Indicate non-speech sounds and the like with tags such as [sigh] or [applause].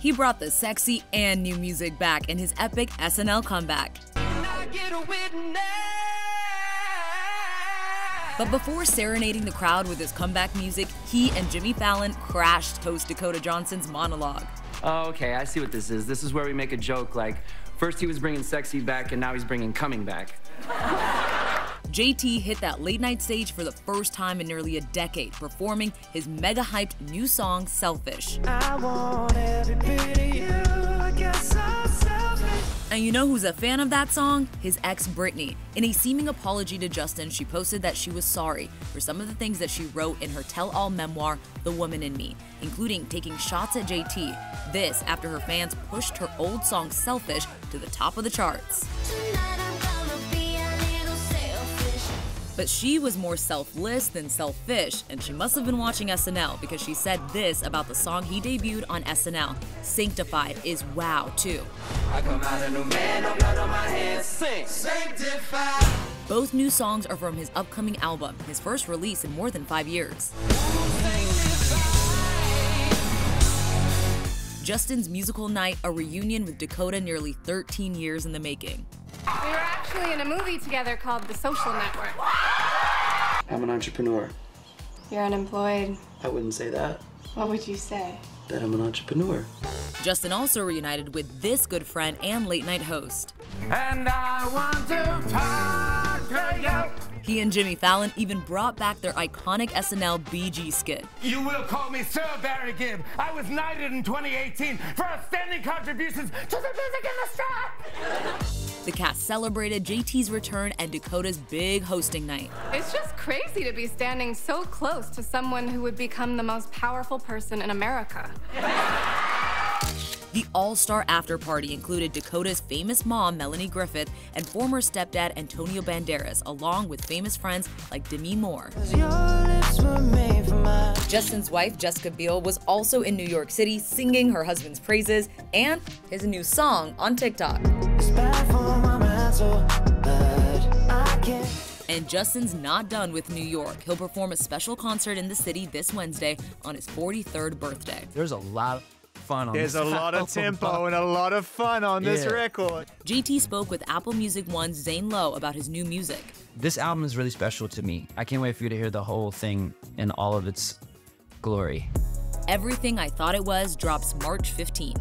He brought the sexy and new music back in his epic SNL comeback. But before serenading the crowd with his comeback music, he and Jimmy Fallon crashed host Dakota Johnson's monologue. Oh, okay, I see what this is. This is where we make a joke like, first he was bringing sexy back, and now he's bringing coming back. JT hit that late night stage for the first time in nearly a decade, performing his mega hyped new song, Selfish. And you know who's a fan of that song? His ex Britney. In a seeming apology to Justin, she posted that she was sorry for some of the things that she wrote in her tell all memoir, The Woman in Me, including taking shots at JT. This after her fans pushed her old song Selfish to the top of the charts. But she was more selfless than selfish, and she must have been watching SNL because she said this about the song he debuted on SNL. Sanctified is wow, too. Both new songs are from his upcoming album, his first release in more than five years. Justin's musical night, a reunion with Dakota nearly 13 years in the making. We were actually in a movie together called The Social Network. I'm an entrepreneur. You're unemployed. I wouldn't say that. What would you say? That I'm an entrepreneur. Justin also reunited with this good friend and late night host. And I want to talk to you. He and Jimmy Fallon even brought back their iconic SNL BG skit. You will call me Sir Barry Gibb. I was knighted in 2018 for outstanding contributions to the music industry. The cast celebrated JT's return and Dakota's big hosting night. It's just crazy to be standing so close to someone who would become the most powerful person in America. The all star after party included Dakota's famous mom, Melanie Griffith, and former stepdad, Antonio Banderas, along with famous friends like Demi Moore. Justin's wife, Jessica Biel, was also in New York City singing her husband's praises and his new song on TikTok. And Justin's not done with New York. He'll perform a special concert in the city this Wednesday on his 43rd birthday. There's a lot of fun on this record. There's this a lot of [laughs] tempo and a lot of fun on this Yeah. record. JT spoke with Apple Music One's Zane Lowe about his new music. This album is really special to me. I can't wait for you to hear the whole thing in all of its glory. Everything I Thought It Was drops March 15th.